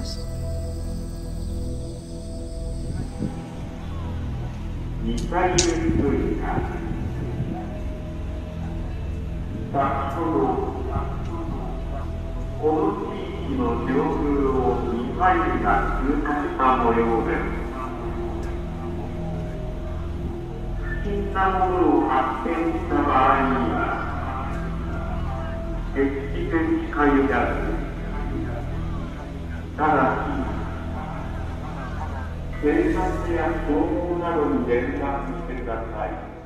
です日体電通が先ほどこの地域の上空を2回が通過した模様です不審なものを発見した場合には、歴史的火油である。ただし警察や消防などに連絡してください。